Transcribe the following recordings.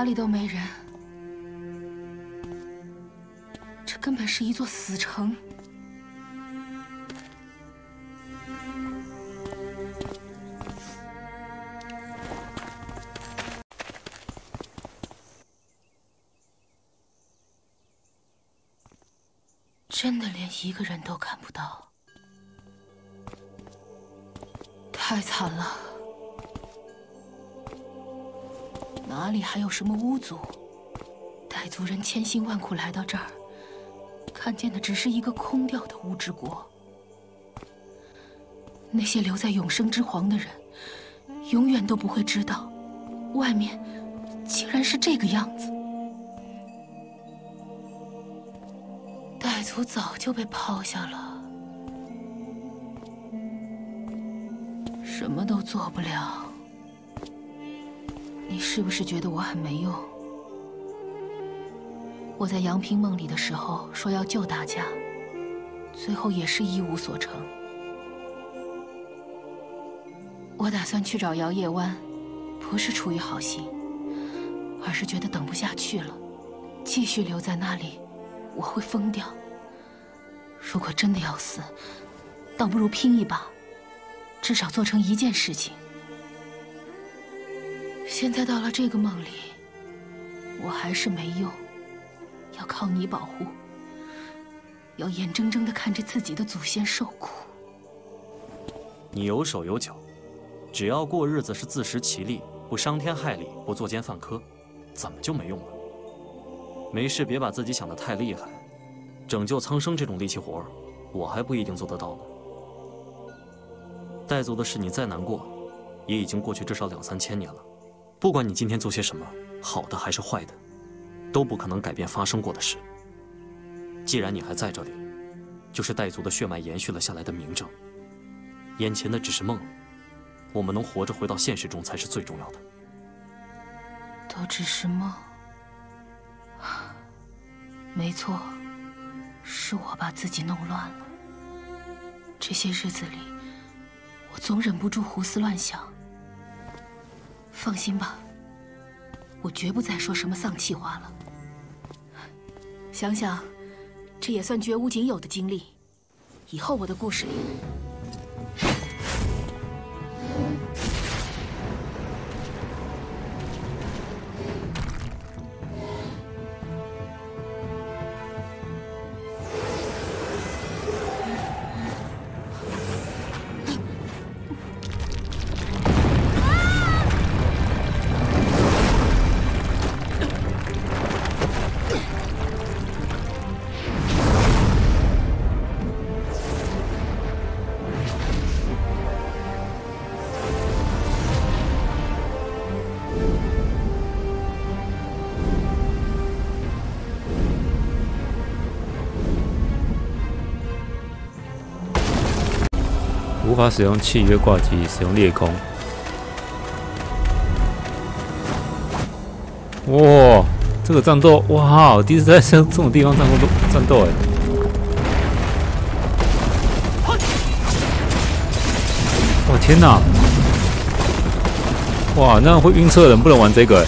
哪里都没人。这根本是一座死城。真的连一个人都看不到，太惨了！哪里还有什么巫族？傣族人千辛万苦来到这儿，看见的只是一个空掉的巫之国。那些留在永生之皇的人，永远都不会知道，外面竟然是这个样子。傣族早就被抛下了，什么都做不了。你是不是觉得我很没用？我在阳平梦里的时候说要救大家，最后也是一无所成。我打算去找姚叶湾，不是出于好心，而是觉得等不下去了，继续留在那里，我会疯掉。如果真的要死，倒不如拼一把，至少做成一件事情。现在到了这个梦里，我还是没用，要靠你保护，要眼睁睁的看着自己的祖先受苦。你有手有脚，只要过日子是自食其力，不伤天害理，不作奸犯科，怎么就没用了？没事，别把自己想得太厉害。拯救苍生这种力气活，我还不一定做得到呢。傣族的事，你再难过，也已经过去至少两三千年了。不管你今天做些什么，好的还是坏的，都不可能改变发生过的事。既然你还在这里，就是带族的血脉延续了下来的明证。眼前的只是梦，我们能活着回到现实中才是最重要的。都只是梦，没错，是我把自己弄乱了。这些日子里，我总忍不住胡思乱想。放心吧，我绝不再说什么丧气话了。想想，这也算绝无仅有的经历。以后我的故事里。他使用契约挂机，使用裂空。哇，这个战斗，哇，第一次在这这种地方战斗战斗哎！哇天哪！哇，那样会晕车的人不能玩这个。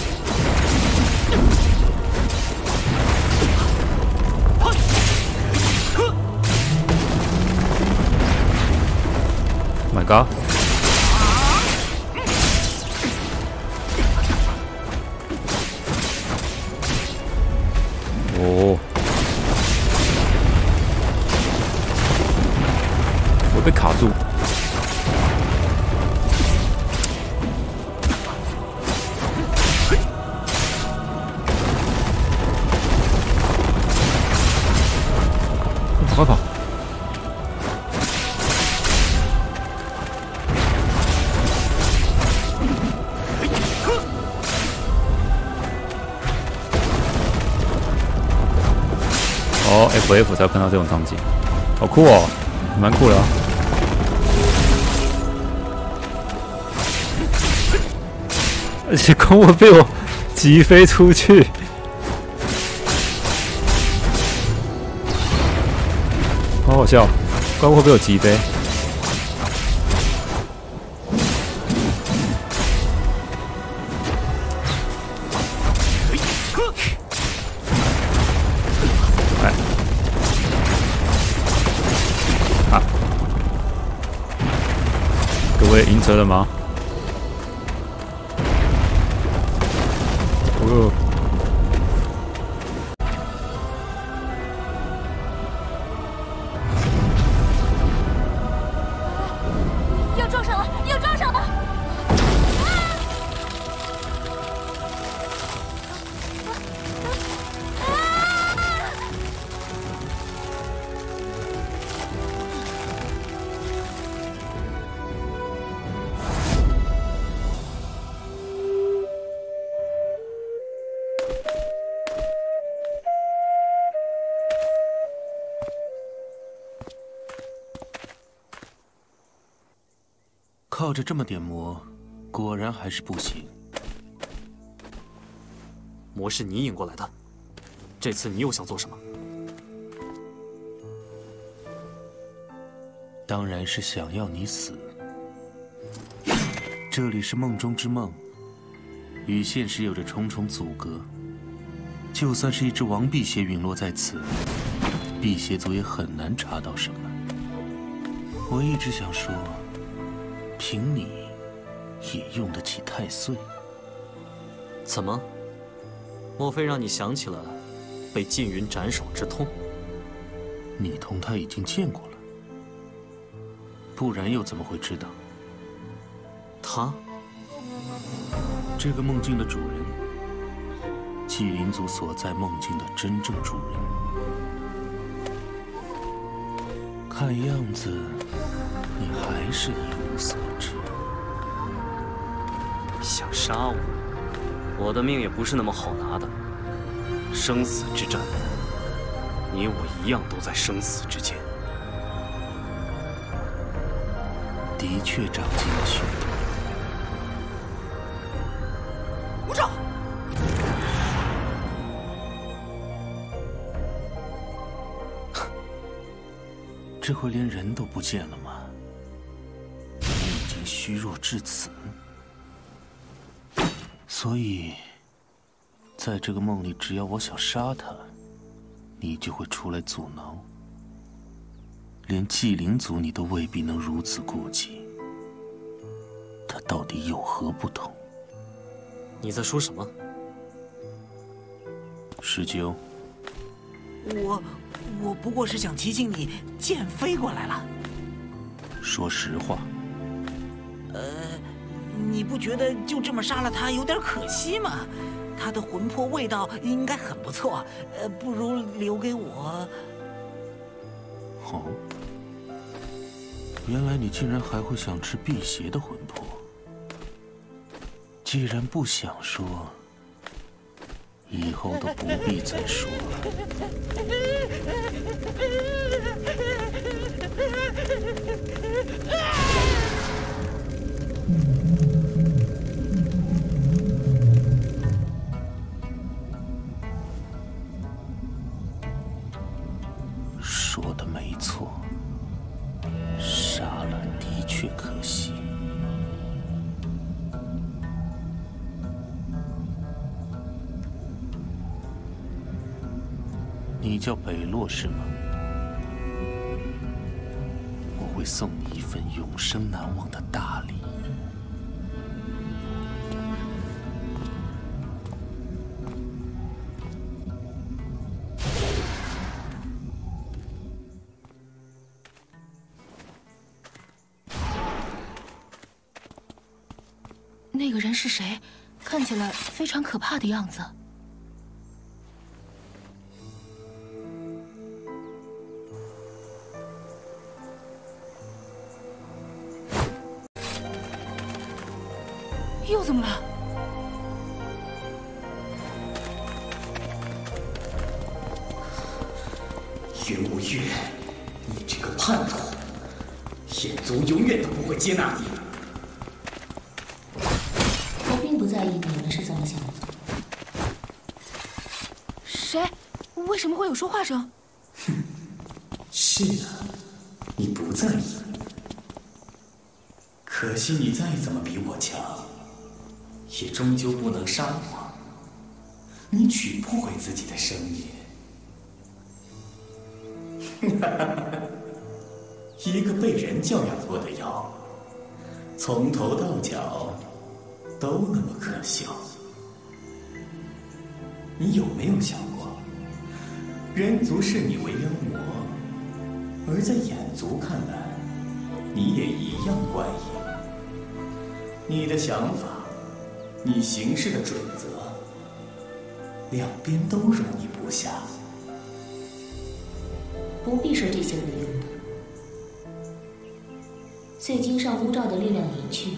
않을까? 要看到这种场景，好酷哦，蛮酷的、啊。而且公我被我击飞出去，好好笑，公我被我击飞。车了吗？靠着这么点魔，果然还是不行。魔是你引过来的，这次你又想做什么？当然是想要你死。这里是梦中之梦，与现实有着重重阻隔。就算是一只王辟邪陨落在此，辟邪族也很难查到什么。我一直想说，凭你也用得起太岁。怎么？莫非让你想起了被禁云斩首之痛？你同他已经见过了，不然又怎么会知道他这个梦境的主人，纪灵族所在梦境的真正主人？看样子，你还是一无所知。想杀我？我的命也不是那么好拿的。生死之战，你我一样都在生死之间。的确长进了许多。这回连人都不见了吗？你已经虚弱至此，所以，在这个梦里，只要我想杀他，你就会出来阻挠。连纪灵族你都未必能如此顾忌，他到底有何不同？你在说什么？十九，我我不过是想提醒你，剑飞过来了。说实话，呃你不觉得就这么杀了他有点可惜吗？他的魂魄味道应该很不错，呃，不如留给我。哦，原来你竟然还会想吃辟邪的魂魄。既然不想说，以后都不必再说了。你叫北洛是吗？我会送你一份永生难忘的大礼。那个人是谁？看起来非常可怕的样子。也终究不能杀我。你取不回自己的生命。一个被人教养过的妖，从头到脚都那么可笑。你有没有想过，人族视你为妖魔，而在眼族看来，你也一样怪异。你的想法，你行事的准则，两边都容你不下。不必说这些无用的。最经上巫兆的力量一去，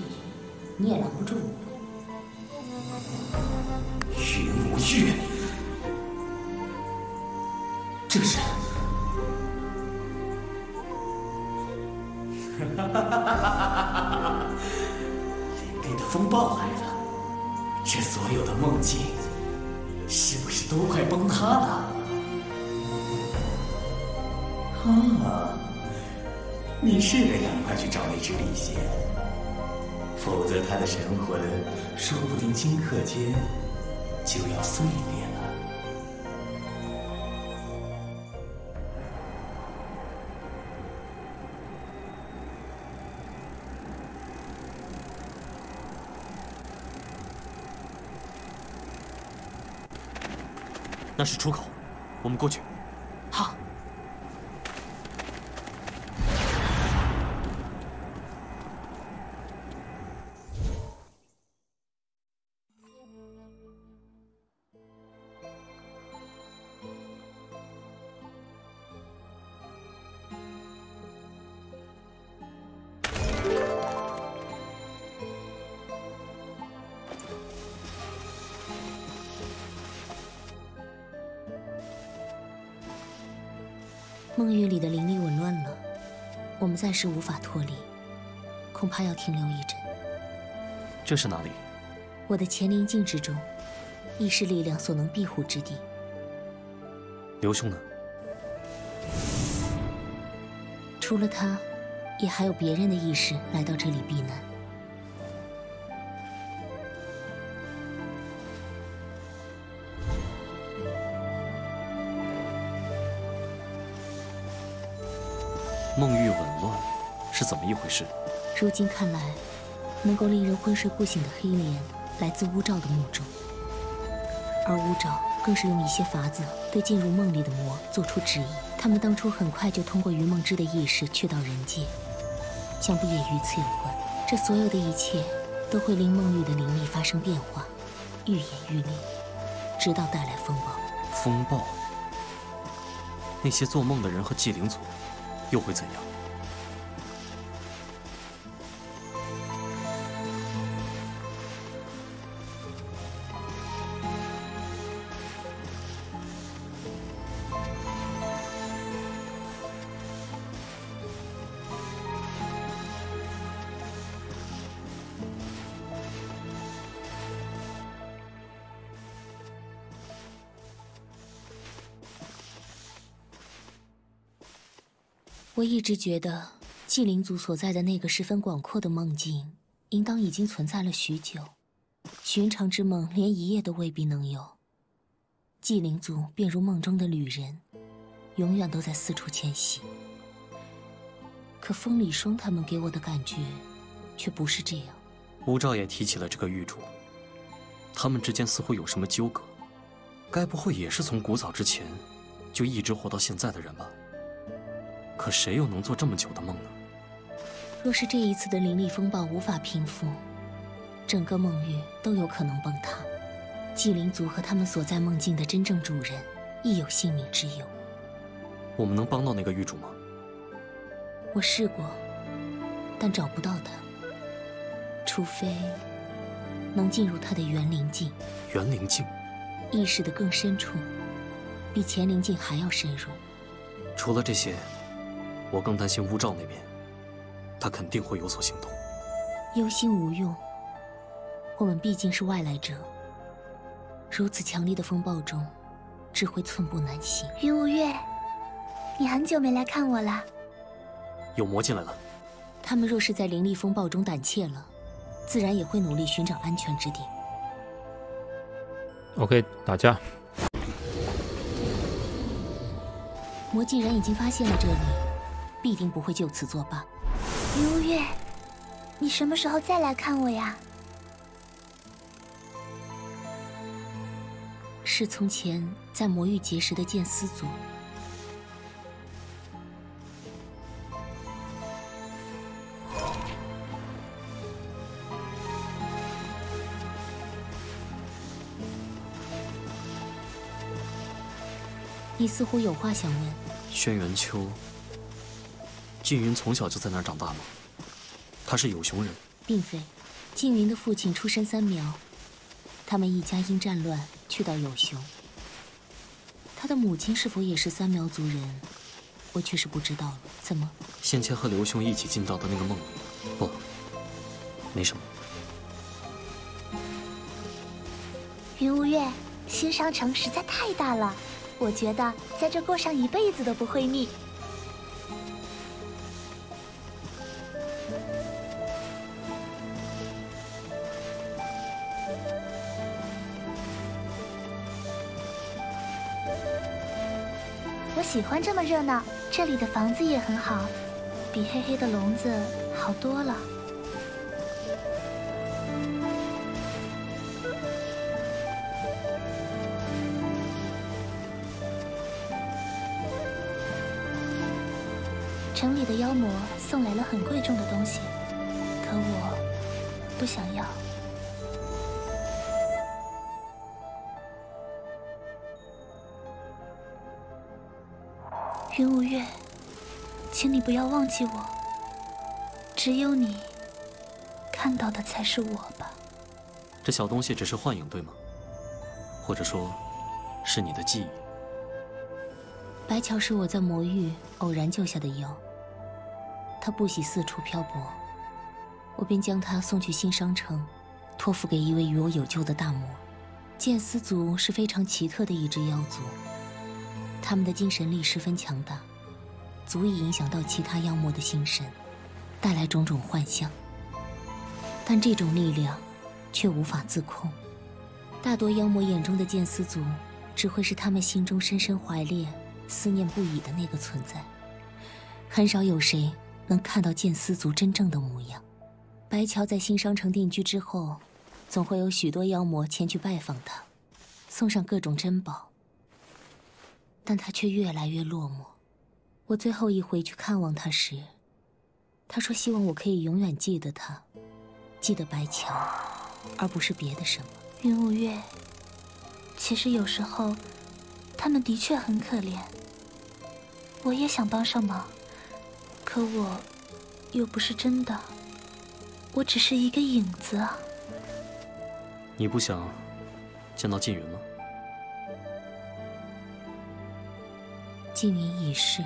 你也拦不住我。云无月，这是……哈哈哈哈哈哈！凛冽的风暴来了，这所有的梦境，是不是都快崩塌了？啊，你是得赶快去找那只李仙，否则他的神魂说不定顷刻间就要碎裂那是出口，我们过去。们暂时无法脱离，恐怕要停留一阵。这是哪里？我的乾灵境之中，亦是力量所能庇护之地。刘兄呢？除了他，也还有别人的意识来到这里避难。梦域紊乱是怎么一回事？如今看来，能够令人昏睡不醒的黑莲来自乌兆的墓中，而乌兆更是用一些法子对进入梦里的魔做出指引。他们当初很快就通过云梦之的意识去到人界，想必也与此有关。这所有的一切都会令梦域的灵力发生变化，愈演愈烈，直到带来风暴。风暴？那些做梦的人和祭灵族又会怎样？我一直觉得，祭灵族所在的那个十分广阔的梦境，应当已经存在了许久。寻常之梦，连一夜都未必能有。祭灵族便如梦中的旅人，永远都在四处迁徙。可风里霜他们给我的感觉，却不是这样。吴兆也提起了这个玉主，他们之间似乎有什么纠葛。该不会也是从古早之前，就一直活到现在的人吧？可谁又能做这么久的梦呢？若是这一次的灵力风暴无法平复，整个梦域都有可能崩塌。纪灵族和他们所在梦境的真正主人，亦有性命之忧。我们能帮到那个玉主吗？我试过，但找不到他。除非能进入他的元灵境。元灵境，意识的更深处，比乾灵境还要深入。除了这些，我更担心乌兆那边，他肯定会有所行动。忧心无用，我们毕竟是外来者，如此强烈的风暴中，只会寸步难行。云无月，你很久没来看我了。有魔进来了。他们若是在灵力风暴中胆怯了，自然也会努力寻找安全之地。OK，打架。魔既然已经发现了这里，必定不会就此作罢。云无月，你什么时候再来看我呀？是从前在魔域结识的剑丝族。你似乎有话想问。轩辕丘，缙云从小就在那儿长大吗？他是有熊人。并非，缙云的父亲出身三苗，他们一家因战乱去到有熊。他的母亲是否也是三苗族人，我却是不知道了。怎么？先前和刘兄一起进到的那个梦里，不，没什么。云无月，新商城实在太大了，我觉得在这过上一辈子都不会腻。喜欢这么热闹，这里的房子也很好，比黑黑的笼子好多了。城里的妖魔送来了很贵重的东西，可我不想要。云无月，请你不要忘记我。只有你看到的才是我吧？这小东西只是幻影，对吗？或者说，是你的记忆？白桥是我在魔域偶然救下的妖，他不喜四处漂泊，我便将他送去新商城，托付给一位与我有救的大魔。剑丝族是非常奇特的一支妖族，他们的精神力十分强大，足以影响到其他妖魔的心神，带来种种幻象。但这种力量却无法自控，大多妖魔眼中的剑丝族，只会是他们心中深深怀恋。思念不已的那个存在，很少有谁能看到剑丝族真正的模样。白桥在新商城定居之后，总会有许多妖魔前去拜访他，送上各种珍宝。但他却越来越落寞。我最后一回去看望他时，他说希望我可以永远记得他，记得白桥，而不是别的什么。云无月，其实有时候。他们的确很可怜，我也想帮上忙，可我又不是真的，我只是一个影子啊。你不想见到缙云吗？缙云已逝，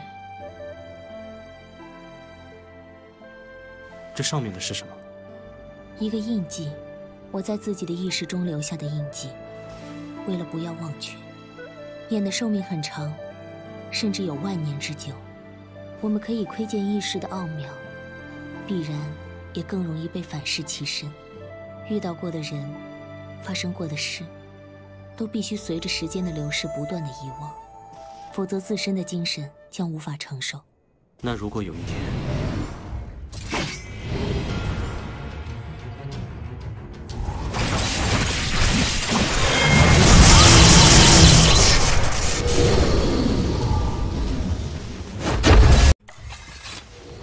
这上面的是什么？一个印记，我在自己的意识中留下的印记，为了不要忘却。眼的寿命很长，甚至有万年之久。我们可以窥见意识的奥妙，必然也更容易被反噬其身。遇到过的人，发生过的事，都必须随着时间的流逝不断的遗忘，否则自身的精神将无法承受。那如果有一天，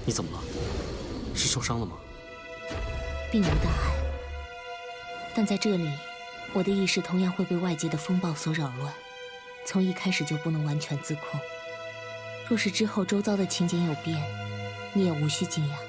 你怎么了？是受伤了吗？并无大碍，但在这里，我的意识同样会被外界的风暴所扰乱，从一开始就不能完全自控。若是之后周遭的情景有变，你也无需惊讶。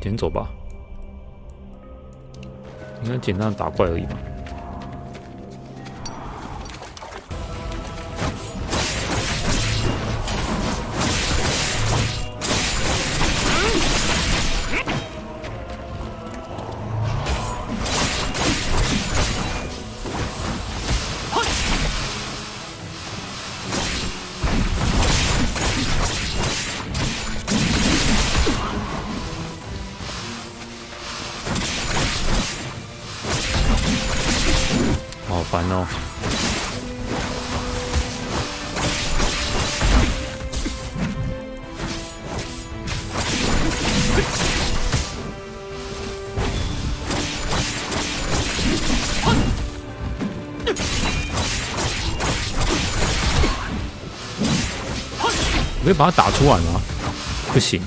前走吧。应该简单的打怪而已嘛。烦哦！我可以把它打出来吗？不行。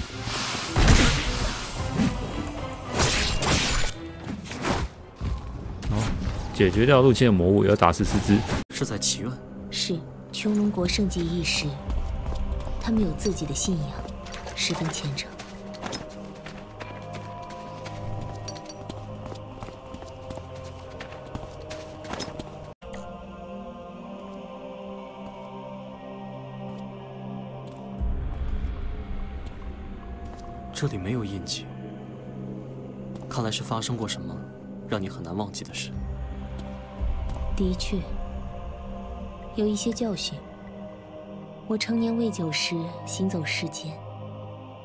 解决掉入侵的魔物，也要打死四只。是在祈愿。是穹龙国圣级义士，他们有自己的信仰，十分虔诚。这里没有印记，看来是发生过什么让你很难忘记的事。的确，有一些教训。我成年未久时行走世间，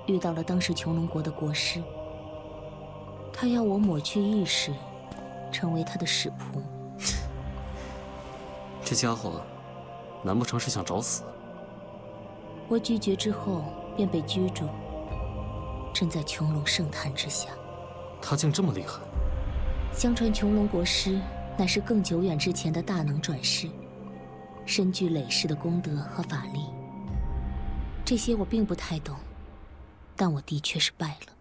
遇到了当时穹隆国的国师。他要我抹去意识，成为他的使仆。这家伙，难不成是想找死？我拒绝之后便被拘住，正在穹隆圣坛之下。他竟这么厉害！相传穹隆国师乃是更久远之前的大能转世，身具累世的功德和法力。这些我并不太懂，但我的确是败了。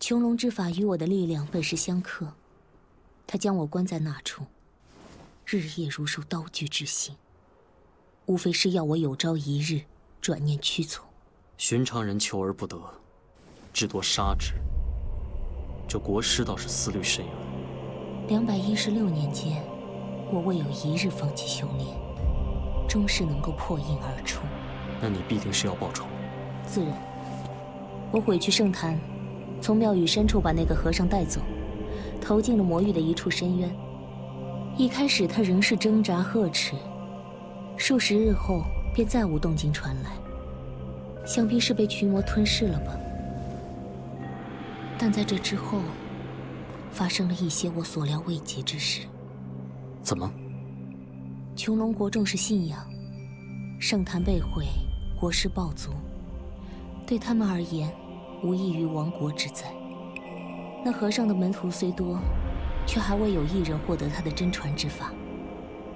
穹隆之法与我的力量本是相克，他将我关在那处，日夜如受刀锯之刑，无非是要我有朝一日转念屈从。寻常人求而不得，至多杀之。这国师倒是思虑深远。两百一十六年间，我未有一日放弃修炼，终是能够破印而出。那你必定是要报仇。自然，我毁去圣坛，从庙宇深处把那个和尚带走，投进了魔域的一处深渊。一开始他仍是挣扎呵斥，数十日后便再无动静传来，想必是被群魔吞噬了吧。但在这之后，发生了一些我所料未及之事。怎么？穹隆国重视信仰，圣坛被毁，国师暴卒，对他们而言，无异于亡国之灾。那和尚的门徒虽多，却还未有一人获得他的真传之法。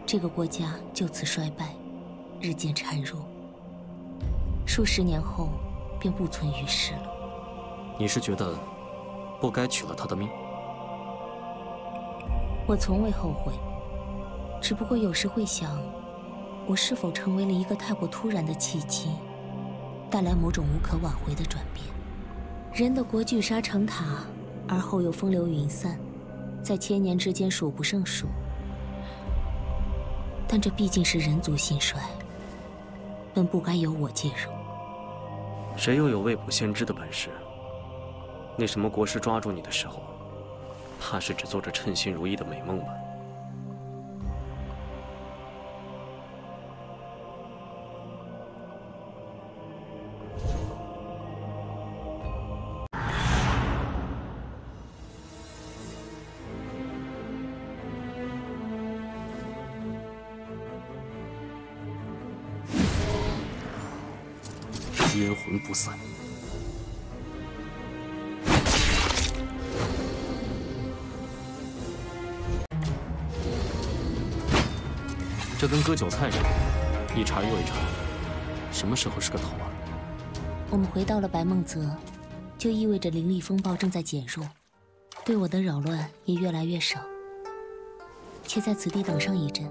这个国家就此衰败，日渐孱弱。数十年后，便不存于世了。你是觉得不该取了他的命？我从未后悔，只不过有时会想，我是否成为了一个太过突然的契机，带来某种无可挽回的转变？人的国聚沙成塔，而后又风流云散，在千年之间数不胜数。但这毕竟是人族兴衰，本不该由我介入。谁又有未卜先知的本事？那什么国师抓住你的时候，怕是只做着称心如意的美梦吧？阴魂不散。这跟割韭菜似的，一茬又一茬。什么时候是个头啊？我们回到了白梦泽，就意味着灵力风暴正在减弱，对我的扰乱也越来越少。且在此地等上一阵。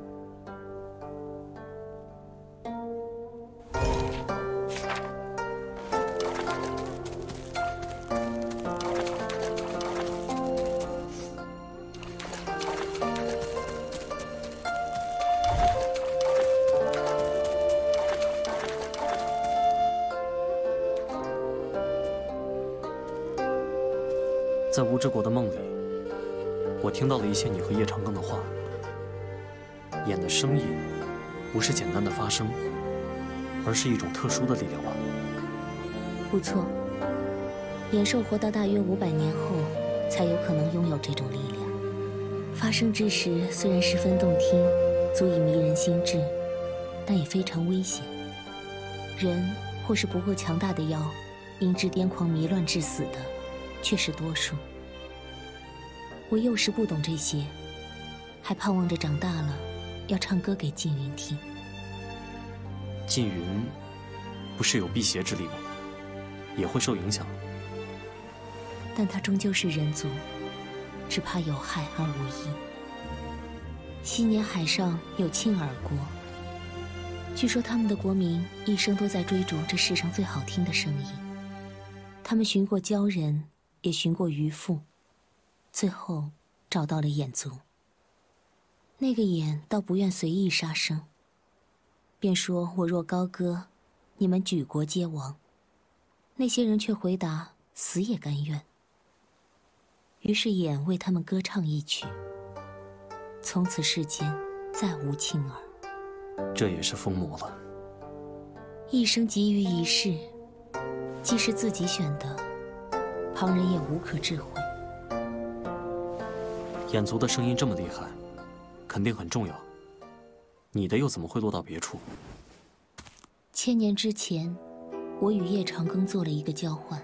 不是简单的发声，而是一种特殊的力量吧？不错，野兽活到大约五百年后，才有可能拥有这种力量。发生之时虽然十分动听，足以迷人心智，但也非常危险。人或是不够强大的妖，因之癫狂迷乱致死的。却是多数。我幼时不懂这些，还盼望着长大了要唱歌给静云听。静云不是有辟邪之力吗？也会受影响。但他终究是人族，只怕有害而无益。昔年海上有庆耳国，据说他们的国民一生都在追逐这世上最好听的声音。他们寻过鲛人。也寻过渔父，最后找到了眼族。那个眼倒不愿随意杀生，便说我若高歌，你们举国皆亡。那些人却回答死也甘愿。于是眼为他们歌唱一曲，从此世间再无青儿。这也是疯魔了。一生急于一世，既是自己选的。旁人也无可智慧。眼族的声音这么厉害，肯定很重要。你的又怎么会落到别处？千年之前，我与叶长庚做了一个交换。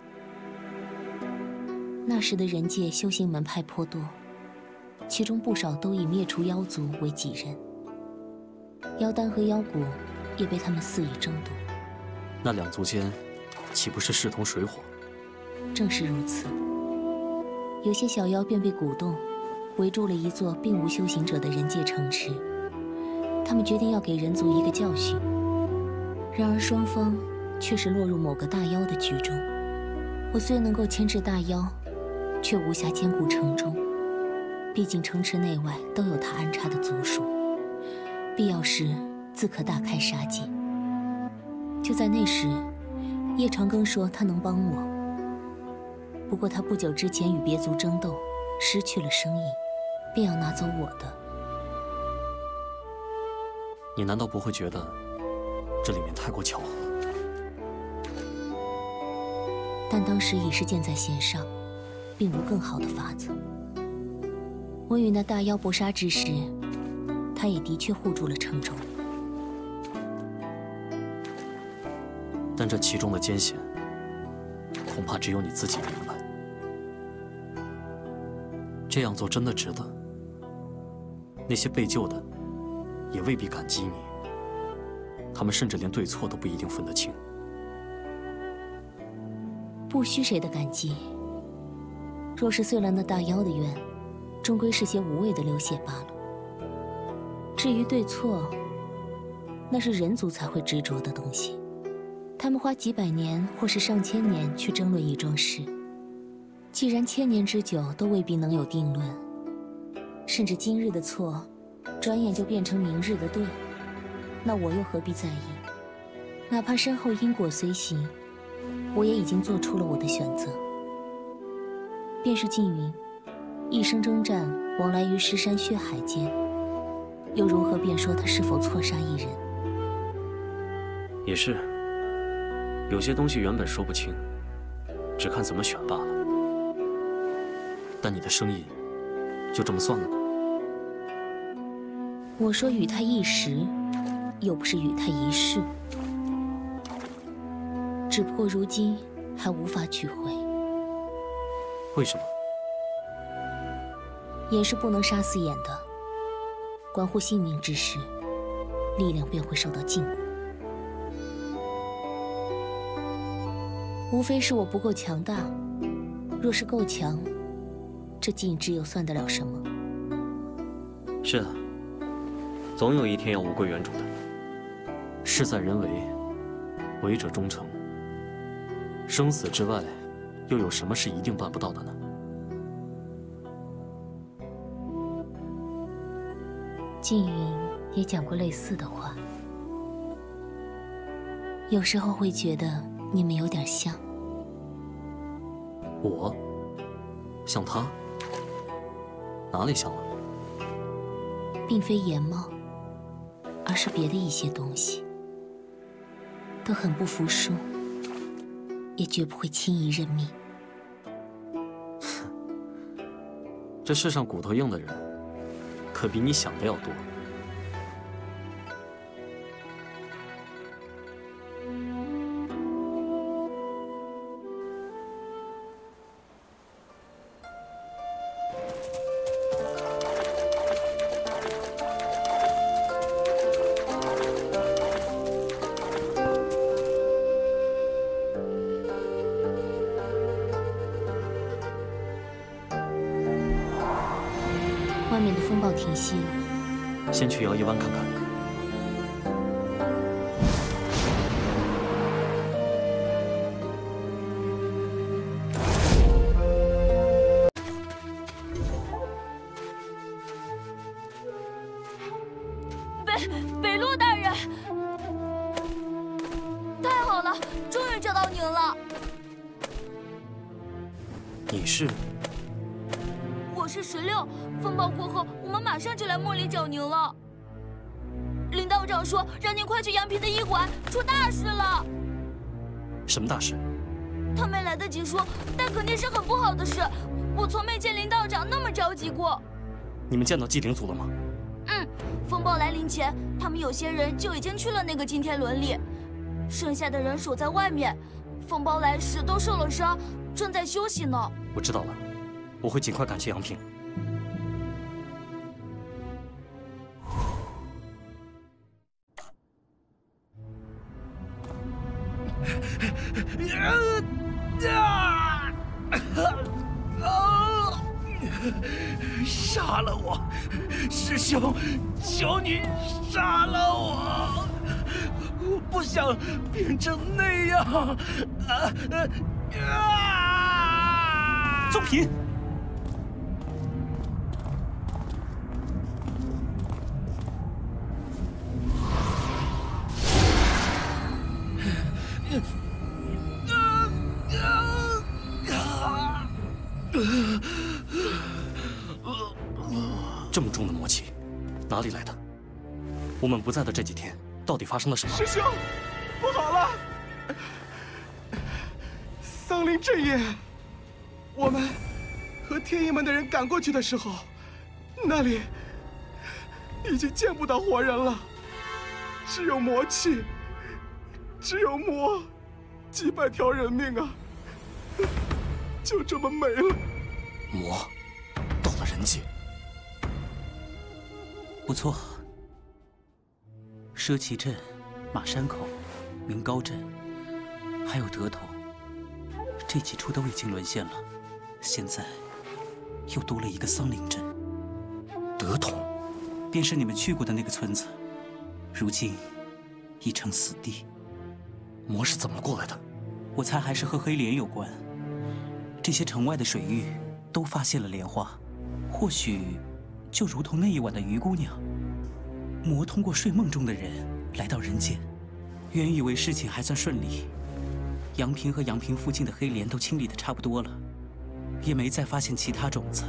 那时的人界修行门派颇多，其中不少都以灭除妖族为己任。妖丹和妖蛊也被他们肆意争夺。那两族间，岂不是势同水火？正是如此，有些小妖便被鼓动，围住了一座并无修行者的人界城池。他们决定要给人族一个教训。然而双方却是落入某个大妖的局中。我虽能够牵制大妖，却无暇兼顾城中。毕竟城池内外都有他安插的族属，必要时自可大开杀戒。就在那时，叶长庚说他能帮我。不过他不久之前与别族争斗，失去了生意，便要拿走我的。你难道不会觉得这里面太过巧合？但当时已是箭在弦上，并无更好的法子。我与那大妖搏杀之时，他也的确护住了城中。但这其中的艰险，恐怕只有你自己明白。这样做真的值得？那些被救的也未必感激你，他们甚至连对错都不一定分得清。不需谁的感激。若是碎了那大妖的愿，终归是些无谓的流血罢了。至于对错，那是人族才会执着的东西。他们花几百年或是上千年去争论一桩事。既然千年之久都未必能有定论，甚至今日的错，转眼就变成明日的对，那我又何必在意？哪怕身后因果随行，我也已经做出了我的选择。便是静云，一生征战，往来于尸山血海间，又如何便说他是否错杀一人？也是，有些东西原本说不清，只看怎么选罢了。但你的生意就这么算了？我说与他一时，又不是与他一世。只不过如今还无法取回。为什么？眼是不能杀死眼的。关乎性命之事，力量便会受到禁锢。无非是我不够强大。若是够强。这禁制又算得了什么？是的，总有一天要物归原主的。事在人为，为者忠诚。生死之外，又有什么是一定办不到的呢？静云也讲过类似的话，有时候会觉得你们有点像。我，像他，哪里像了？并非颜貌，而是别的一些东西，都很不服输，也绝不会轻易认命。这世上骨头硬的人，可比你想的要多。你们见到祭灵族了吗？嗯，风暴来临前，他们有些人就已经去了那个金天轮里，剩下的人守在外面。风暴来时都受了伤，正在休息呢。我知道了，我会尽快赶去阳平。啊！啊！杀了我，师兄，求你杀了我！我不想变成那样。啊啊！宗平，我们不在的这几天，到底发生了什么？师兄，不好了！桑林镇夜，我们和天一门的人赶过去的时候，那里已经见不到活人了，只有魔气，只有魔，几百条人命啊，就这么没了。魔到了人界，不错。奢奇镇、马山口、明高镇，还有德头，这几处都已经沦陷了。现在又多了一个桑林镇。德统，便是你们去过的那个村子，如今已成死地。魔是怎么过来的？我猜还是和黑莲有关。这些城外的水域都发现了莲花，或许就如同那一晚的鱼姑娘。魔通过睡梦中的人来到人间，原以为事情还算顺利，阳平和阳平附近的黑莲都清理的差不多了，也没再发现其他种子。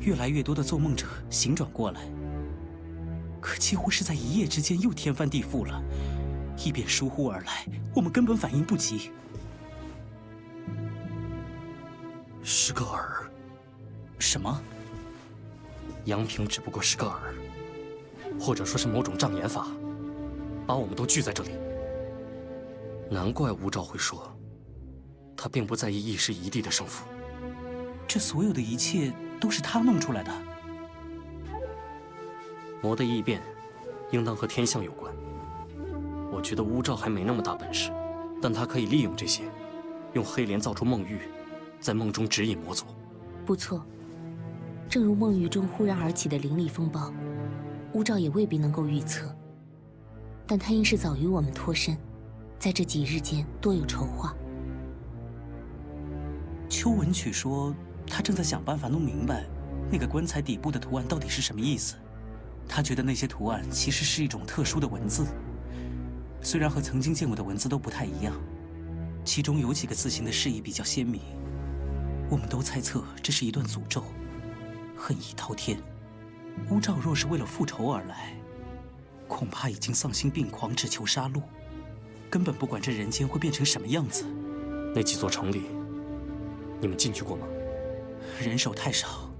越来越多的做梦者醒转过来，可几乎是在一夜之间又天翻地覆了。一变疏忽而来，我们根本反应不及。是个饵。什么？杨平只不过是个饵。或者说是某种障眼法，把我们都聚在这里。难怪吴兆会说，他并不在意一时一地的胜负。这所有的一切都是他弄出来的。魔的异变，应当和天象有关。我觉得吴兆还没那么大本事，但他可以利用这些，用黑莲造出梦域，在梦中指引魔族。不错，正如梦域中忽然而起的灵力风暴。乌照也未必能够预测。但他应是早于我们脱身，在这几日间多有筹划。邱文曲说，他正在想办法弄明白那个棺材底部的图案到底是什么意思。他觉得那些图案其实是一种特殊的文字，虽然和曾经见过的文字都不太一样，其中有几个字形的示意比较鲜明。我们都猜测这是一段诅咒，恨意滔天。乌照若是为了复仇而来。恐怕已经丧心病狂，只求杀戮，根本不管这人间会变成什么样子。那几座城里，你们进去过吗？人手太少，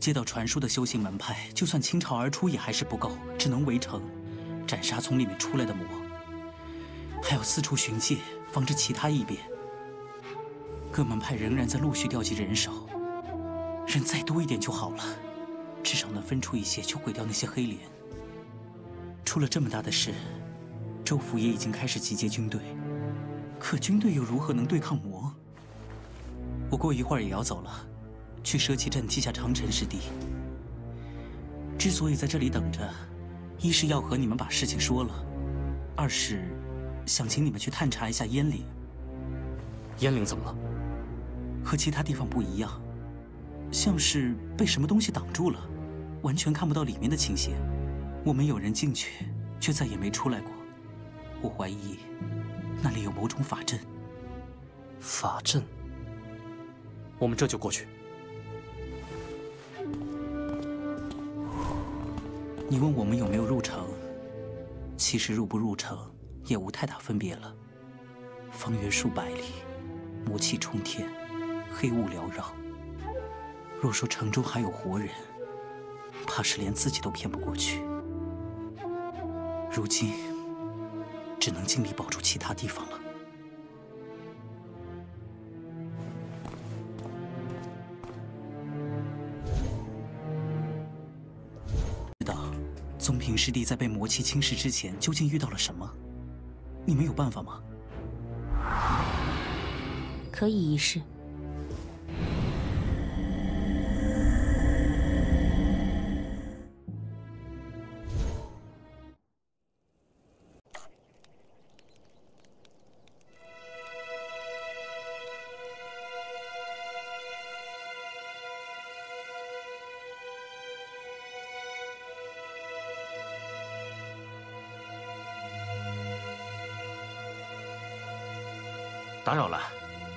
接到传书的修行门派，就算倾巢而出也还是不够，只能围城，斩杀从里面出来的魔，还要四处寻界，防止其他异变。各门派仍然在陆续调集人手，人再多一点就好了，至少能分出一些去毁掉那些黑莲。出了这么大的事，州府也已经开始集结军队，可军队又如何能对抗魔？我过一会儿也要走了，去蛇旗镇记下长城师弟。之所以在这里等着，一是要和你们把事情说了，二是想请你们去探查一下燕岭。燕岭怎么了？和其他地方不一样，像是被什么东西挡住了，完全看不到里面的情形。我们有人进去，却再也没出来过。我怀疑，那里有某种法阵。法阵？我们这就过去。你问我们有没有入城？其实入不入城也无太大分别了。方圆数百里，魔气冲天，黑雾缭绕。若说城中还有活人，怕是连自己都骗不过去。如今，只能尽力保住其他地方了。知道宗平师弟在被魔气侵蚀之前究竟遇到了什么？你们有办法吗？可以一试。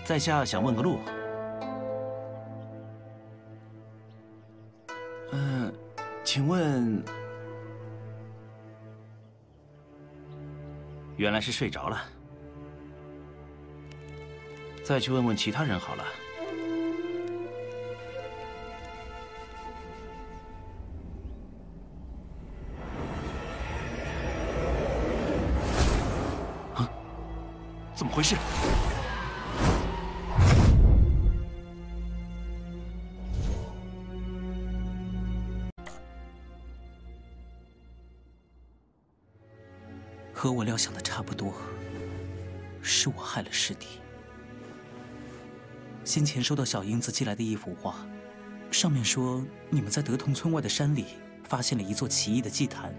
在下想问个路。嗯，请问，原来是睡着了。再去问问其他人好了。啊，怎么回事？和我料想的差不多，是我害了师弟。先前收到小英子寄来的一幅画，上面说你们在德同村外的山里发现了一座奇异的祭坛。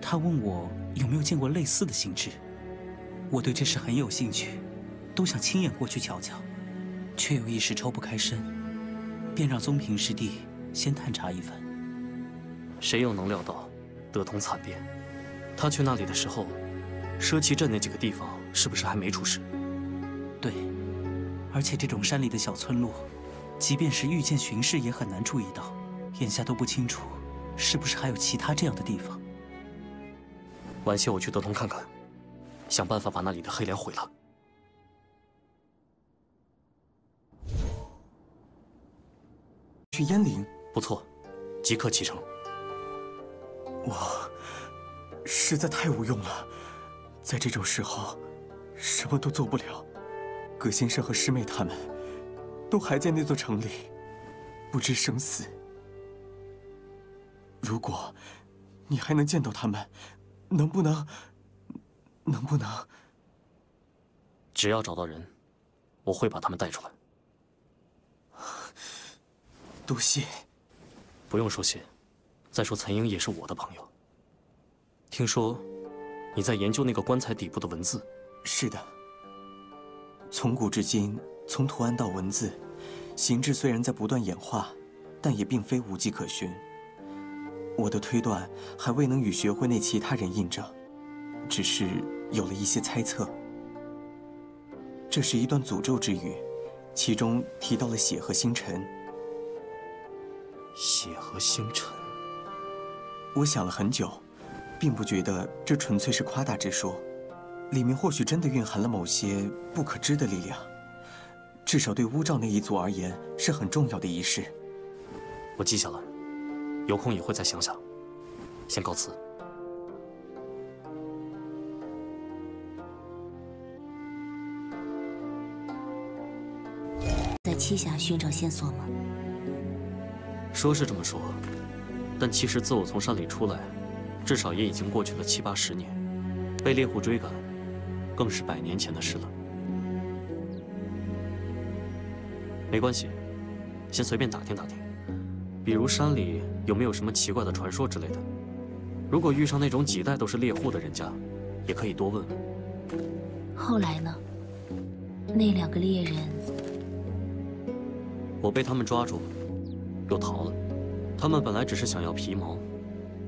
他问我有没有见过类似的形制，我对这事很有兴趣，都想亲眼过去瞧瞧，却又一时抽不开身，便让宗平师弟先探查一番。谁又能料到德同惨变？他去那里的时候。奢旗镇那几个地方是不是还没出事？对，而且这种山里的小村落，即便是御剑巡视也很难注意到。眼下都不清楚，是不是还有其他这样的地方？晚些我去德通看看，想办法把那里的黑莲毁了。去燕岭，不错，即刻启程。我实在太无用了。在这种时候，什么都做不了。葛先生和师妹他们，都还在那座城里，不知生死。如果你还能见到他们，能不能？能不能？只要找到人，我会把他们带出来。多谢。不用说谢，再说岑英也是我的朋友。听说你在研究那个棺材底部的文字。是的。从古至今，从图案到文字，形制虽然在不断演化，但也并非无迹可寻。我的推断还未能与学会内其他人印证，只是有了一些猜测。这是一段诅咒之语，其中提到了血和星辰。血和星辰。我想了很久，并不觉得这纯粹是夸大之说。里面或许真的蕴含了某些不可知的力量，至少对乌兆那一族而言是很重要的仪式。我记下了，有空也会再想想。先告辞。在栖霞寻找线索吗？说是这么说，但其实自我从山里出来，至少也已经过去了七八十年，被猎户追赶。更是百年前的事了。没关系，先随便打听打听，比如山里有没有什么奇怪的传说之类的。如果遇上那种几代都是猎户的人家，也可以多问问。后来呢？那两个猎人，我被他们抓住了，又逃了。他们本来只是想要皮毛，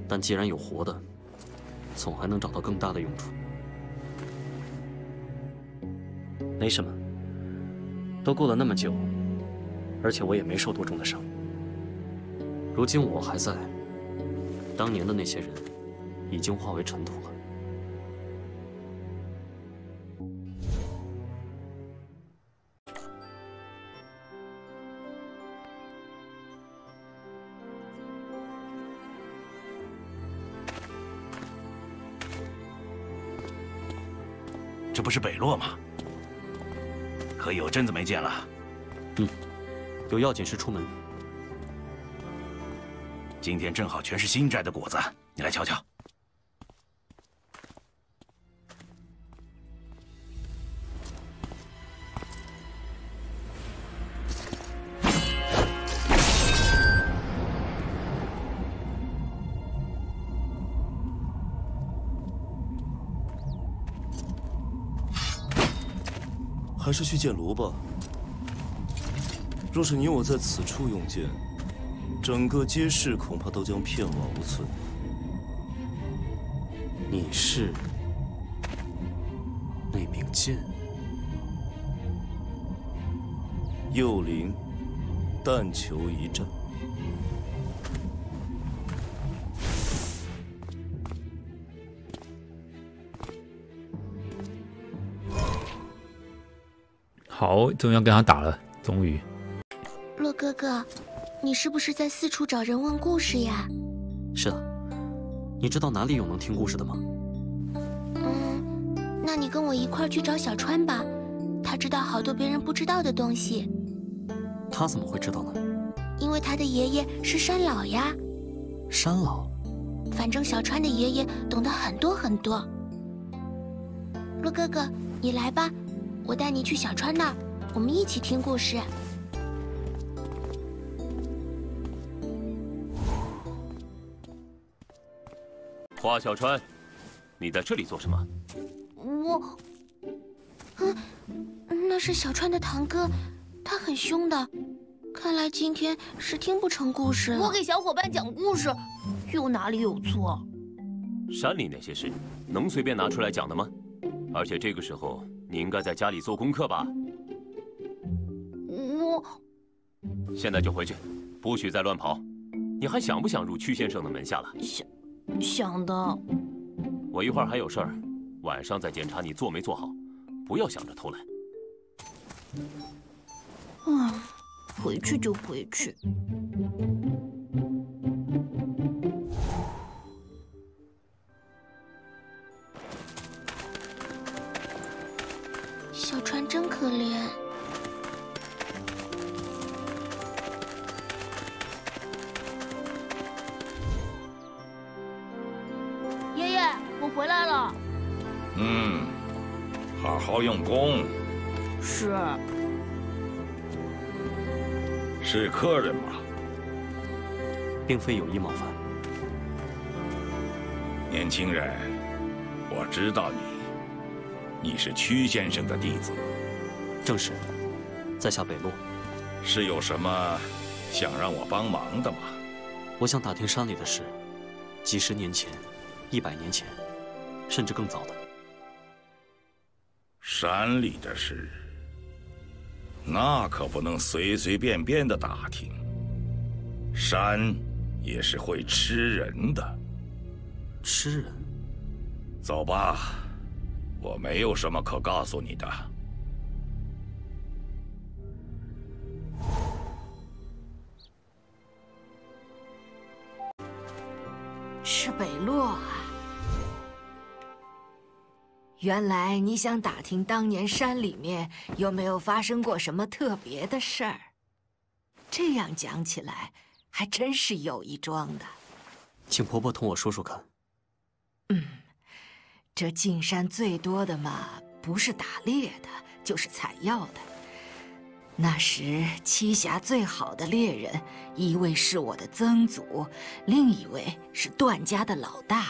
但既然有活的，总还能找到更大的用处。没什么，都过了那么久，而且我也没受多重的伤。如今我还在，当年的那些人已经化为尘土了。这不是北洛吗？可有阵子没见了。嗯，有要紧事出门。今天正好全是新摘的果子，你来瞧瞧。是去剑罗吧。若是你我在此处用剑，整个街市恐怕都将片瓦无存。你是那柄剑？幼灵，但求一战。好，终于要跟他打了，终于。洛哥哥，你是不是在四处找人问故事呀？是啊，你知道哪里有能听故事的吗？嗯，那你跟我一块去找小川吧，他知道好多别人不知道的东西。他怎么会知道呢？因为他的爷爷是山老呀。山老？反正小川的爷爷懂得很多很多。洛哥哥，你来吧。我带你去小川那儿，我们一起听故事。花小川，你在这里做什么？我……嗯，那是小川的堂哥，他很凶的。看来今天是听不成故事了。我给小伙伴讲故事，又哪里有错？山里那些事，能随便拿出来讲的吗？而且这个时候。你应该在家里做功课吧。我现在就回去，不许再乱跑。你还想不想入屈先生的门下了？想，想的。我一会儿还有事儿，晚上再检查你做没做好，不要想着偷懒。啊，回去就回去。可怜。爷爷，我回来了。嗯，好好用功。是。是客人吗？并非有意冒犯，年轻人，我知道你，你是屈先生的弟子。正是，在下北洛。是有什么想让我帮忙的吗？我想打听山里的事，几十年前，一百年前，甚至更早的。山里的事，那可不能随随便便的打听。山也是会吃人的。吃人？走吧，我没有什么可告诉你的。是北洛啊！原来你想打听当年山里面有没有发生过什么特别的事儿。这样讲起来，还真是有一桩的。请婆婆同我说说看。嗯，这进山最多的嘛，不是打猎的，就是采药的。那时栖霞最好的猎人，一位是我的曾祖，另一位是段家的老大。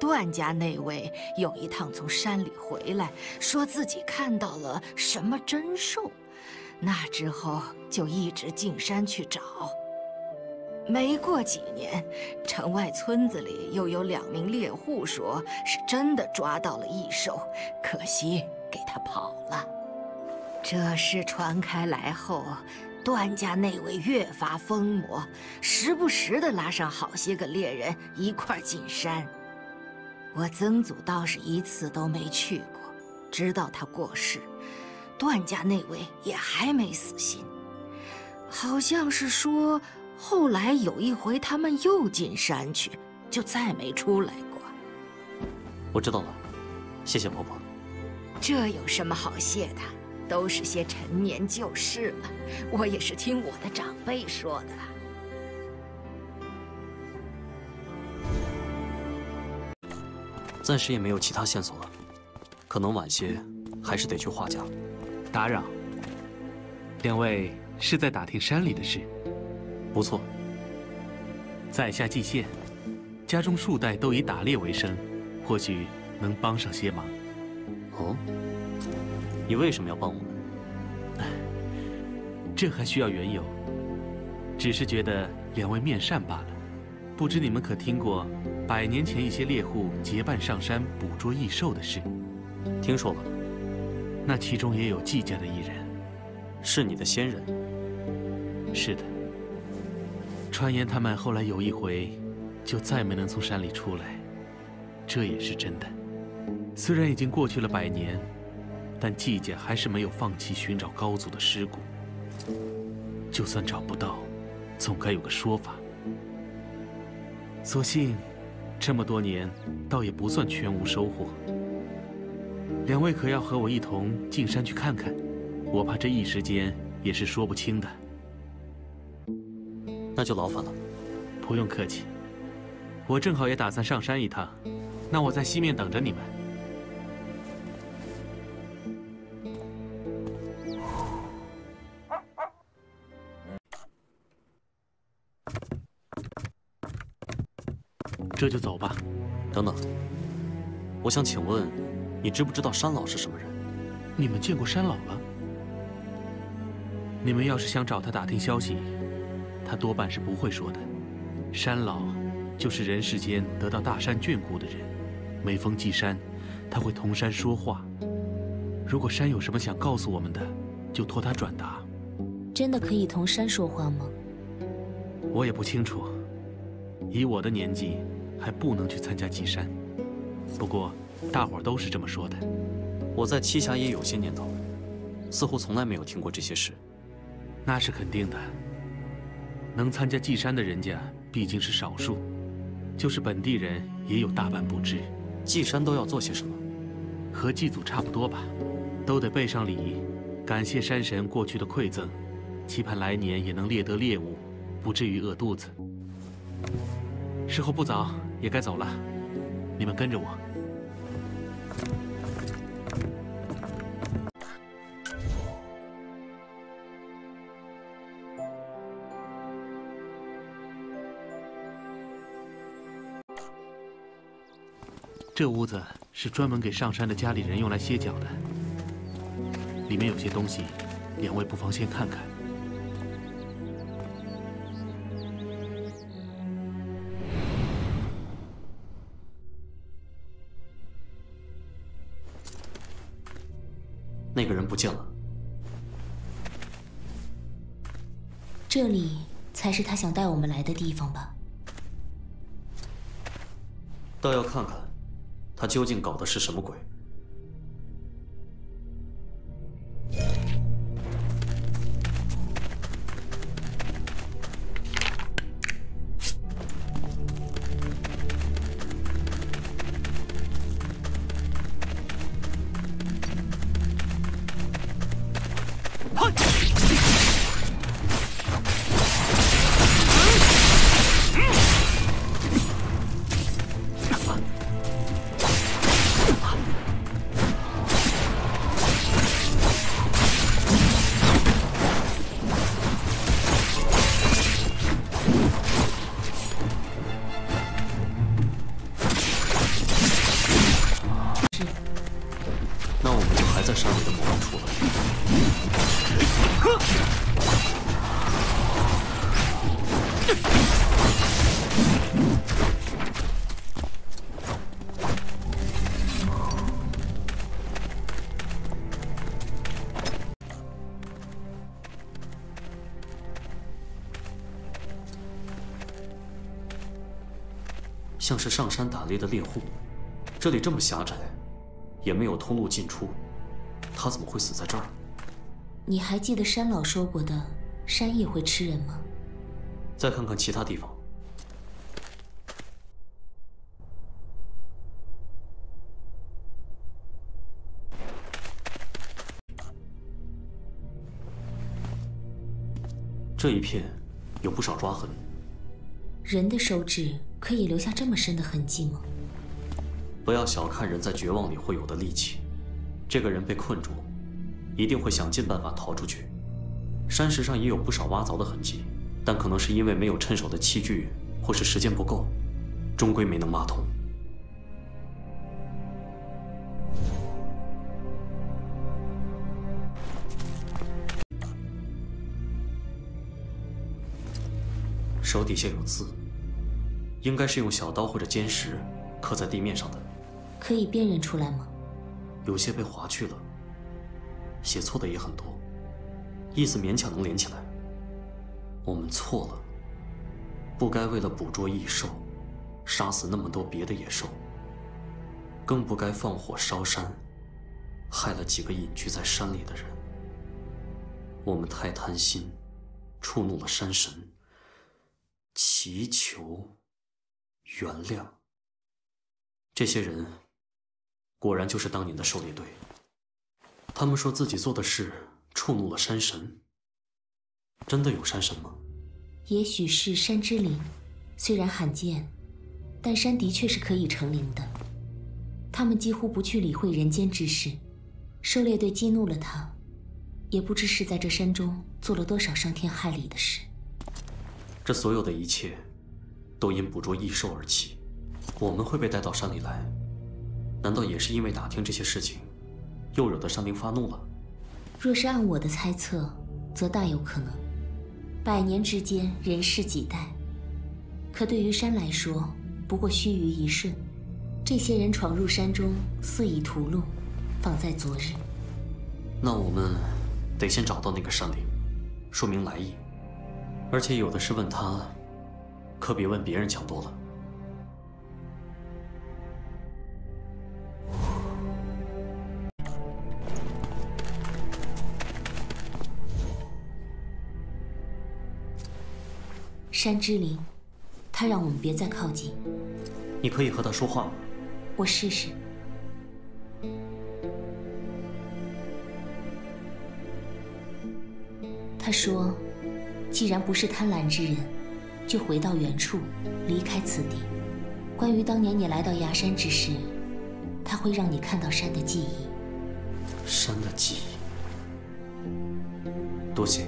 段家那位有一趟从山里回来，说自己看到了什么珍兽，那之后就一直进山去找。没过几年，城外村子里又有两名猎户说是真的抓到了异兽，可惜给他跑了。这事传开来后，段家那位越发疯魔，时不时的拉上好些个猎人一块进山。我曾祖倒是一次都没去过，直到他过世，段家那位也还没死心。好像是说，后来有一回他们又进山去，就再没出来过。我知道了，谢谢婆婆。这有什么好谢的？都是些陈年旧事了，我也是听我的长辈说的。暂时也没有其他线索了，可能晚些还是得去华家。打扰，两位是在打听山里的事？不错。在下季羡，家中数代都以打猎为生，或许能帮上些忙。哦，你为什么要帮我们？这还需要缘由。只是觉得两位面善罢了。不知你们可听过百年前一些猎户结伴上山捕捉异兽的事？听说了。那其中也有季家的一人，是你的先人。是的。传言他们后来有一回，就再没能从山里出来。这也是真的。虽然已经过去了百年，但季姐还是没有放弃寻找高祖的尸骨。就算找不到，总该有个说法。所幸，这么多年，倒也不算全无收获。两位可要和我一同进山去看看？我怕这一时间也是说不清的。那就劳烦了。不用客气，我正好也打算上山一趟，那我在西面等着你们。这就走吧。等等，我想请问，你知不知道山老是什么人？你们见过山老了？你们要是想找他打听消息，他多半是不会说的。山老就是人世间得到大山眷顾的人，每逢祭山，他会同山说话。如果山有什么想告诉我们的，就托他转达。真的可以同山说话吗？我也不清楚。以我的年纪。还不能去参加祭山，不过大伙儿都是这么说的。我在栖霞也有些年头了，似乎从来没有听过这些事。那是肯定的。能参加祭山的人家毕竟是少数，就是本地人也有大半不知。祭山都要做些什么？和祭祖差不多吧，都得备上礼，感谢山神过去的馈赠，期盼来年也能猎得猎物，不至于饿肚子。时候不早。也该走了，你们跟着我。这屋子是专门给上山的家里人用来歇脚的，里面有些东西，两位不妨先看看。不见了，这里才是他想带我们来的地方吧？倒要看看，他究竟搞的是什么鬼。像是上山打猎的猎户，这里这么狭窄，也没有通路进出，他怎么会死在这儿？你还记得山老说过的，山也会吃人吗？再看看其他地方，这一片有不少抓痕。人的手指可以留下这么深的痕迹吗？不要小看人在绝望里会有的力气，这个人被困住，一定会想尽办法逃出去。山石上也有不少挖凿的痕迹，但可能是因为没有趁手的器具，或是时间不够，终归没能挖通。手底下有字，应该是用小刀或者尖石刻在地面上的。可以辨认出来吗？有些被划去了，写错的也很多，意思勉强能连起来。我们错了，不该为了捕捉异兽，杀死那么多别的野兽，更不该放火烧山，害了几个隐居在山里的人。我们太贪心，触怒了山神，祈求原谅。这些人。果然就是当年的狩猎队。他们说自己做的事触怒了山神。真的有山神吗？也许是山之灵，虽然罕见，但山的确是可以成灵的。他们几乎不去理会人间之事。狩猎队激怒了他，也不知是在这山中做了多少伤天害理的事。这所有的一切，都因捕捉异兽而起。我们会被带到山里来。难道也是因为打听这些事情，又惹得山灵发怒了？若是按我的猜测，则大有可能。百年之间，人世几代，可对于山来说，不过须臾一瞬。这些人闯入山中，肆意屠戮，仿在昨日。那我们得先找到那个山灵，说明来意，而且有的是问他，可比问别人强多了。山之灵，他让我们别再靠近。你可以和他说话吗？我试试。他说：“既然不是贪婪之人，就回到原处，离开此地。关于当年你来到崖山之事，他会让你看到山的记忆。山的记忆。多谢。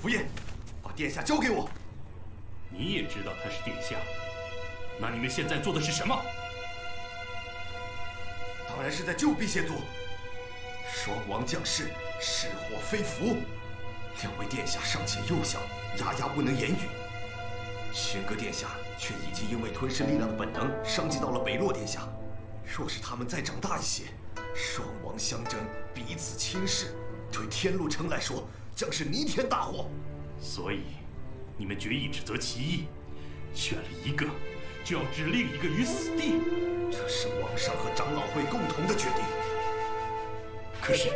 福宴，把殿下交给我。知道他是殿下，那你们现在做的是什么？当然是在救辟邪族。双王将士是祸非福，两位殿下尚且幼小，牙牙不能言语。玄阁殿下却已经因为吞噬力量的本能，伤及到了北洛殿下。若是他们再长大一些，双王相争，彼此轻视，对天禄城来说将是弥天大祸。所以，你们决意指责其一，选了一个，就要置另一个于死地。这是王上和长老会共同的决定。可是，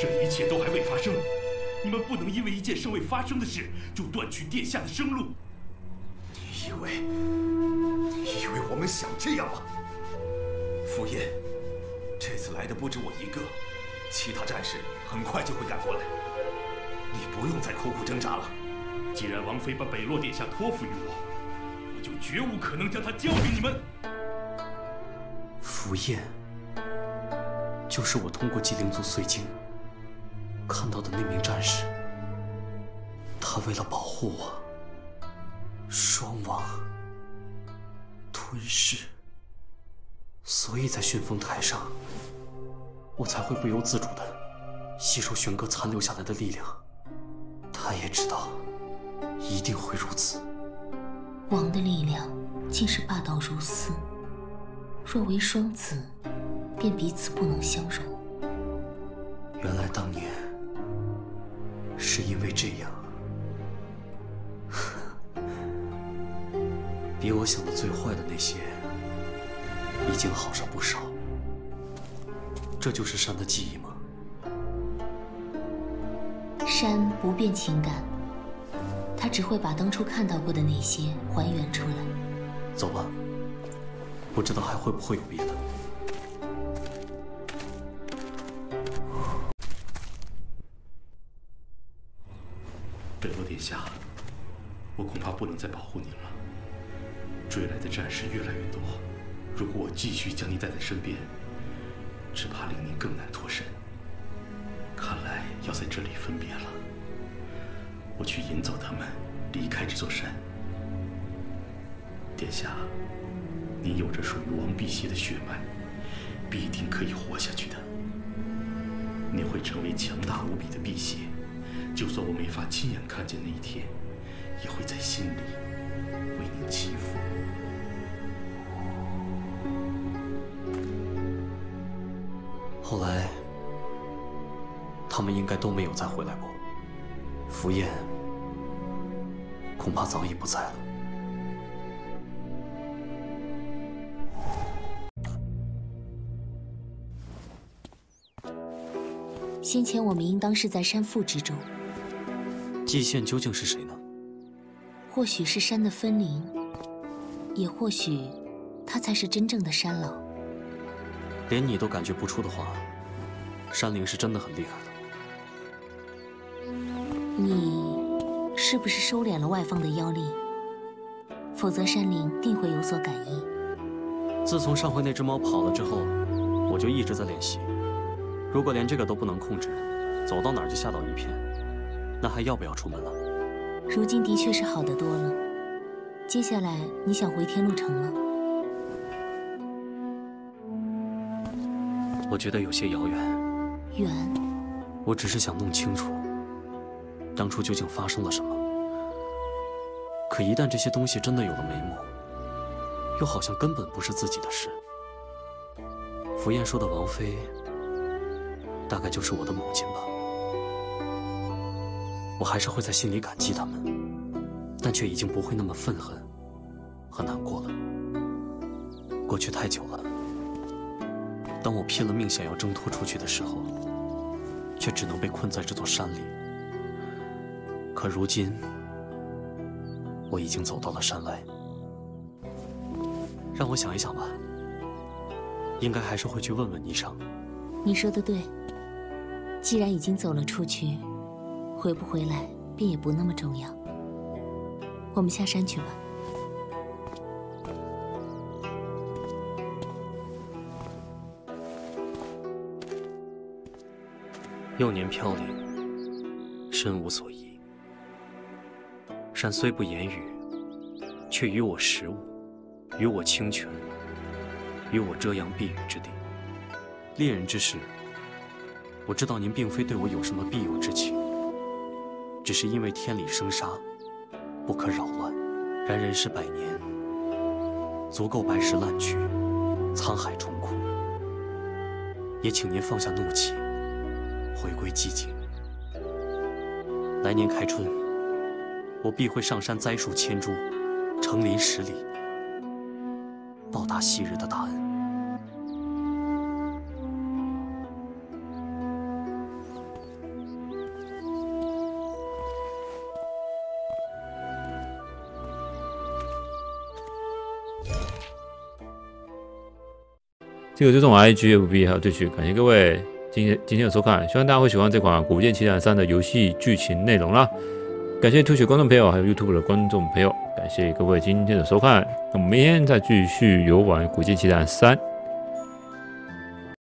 这一切都还未发生，你们不能因为一件尚未发生的事就断去殿下的生路。你以为，你以为我们想这样吗？傅宴，这次来的不止我一个，其他战士很快就会赶过来。你不用再苦苦挣扎了。既然王妃把北洛殿下托付于，我就绝无可能将他交给你们。符燕，就是我通过机灵族碎晶看到的那名战士。他为了保护我，双王吞噬，所以在旋风台上，我才会不由自主的吸收玄哥残留下来的力量。他也知道，一定会如此。王的力量竟是霸道如斯，若为双子，便彼此不能相容。原来当年是因为这样，比我想的最坏的那些已经好上不少。这就是山的记忆吗？山不变情感，他只会把当初看到过的那些还原出来。走吧，不知道还会不会有别的。北洛殿下，我恐怕不能再保护您了。追来的战士越来越多，如果我继续将您带在身边，只怕令您更难脱身。看来要在这里分别了。我去引走他们，离开这座山。殿下，您有着属于王辟邪的血脉，必定可以活下去的。您会成为强大无比的辟邪，就算我没法亲眼看见那一天，也会在心里为您祈福。后来，他们应该都没有再回来过。福燕恐怕早已不在了。先前我们应当是在山腹之中，季羡究竟是谁呢？或许是山的分灵，也或许他才是真正的山老。连你都感觉不出的话，山灵是真的很厉害的。你是不是收敛了外放的妖力？否则山灵定会有所感应。自从上回那只猫跑了之后，我就一直在练习。如果连这个都不能控制，走到哪儿就吓倒一片，那还要不要出门了？如今的确是好得多了。接下来你想回天禄城吗？我觉得有些遥远。远。我只是想弄清楚。当初究竟发生了什么？可一旦这些东西真的有了眉目，又好像根本不是自己的事。福燕说的王妃，大概就是我的母亲吧。我还是会在心里感激他们，但却已经不会那么愤恨和难过了。过去太久了，当我拼了命想要挣脱出去的时候，却只能被困在这座山里。可如今，我已经走到了山外。让我想一想吧，应该还是会去问问霓裳。你说的对，既然已经走了出去，回不回来便也不那么重要。我们下山去吧。幼年飘零，身无所依。山虽不言语，却与我食物，与我清泉，与我遮阳避雨之地。猎人之事，我知道您并非对我有什么必有之情，只是因为天理生杀，不可扰乱。然人世百年，足够白石烂去，沧海重枯。也请您放下怒气，回归寂静。来年开春，我必会上山栽树千株，成林十里，报答昔日的大恩。这个就是我 IGFB 还有退曲感谢各位今天今天的收看，希望大家会喜欢这款《古剑奇谭三》的游戏剧情内容啦。感谢吐血观众朋友，还有 YouTube 的观众朋友，感谢各位今天的收看。那我们明天再继续游玩《古剑奇谭三》。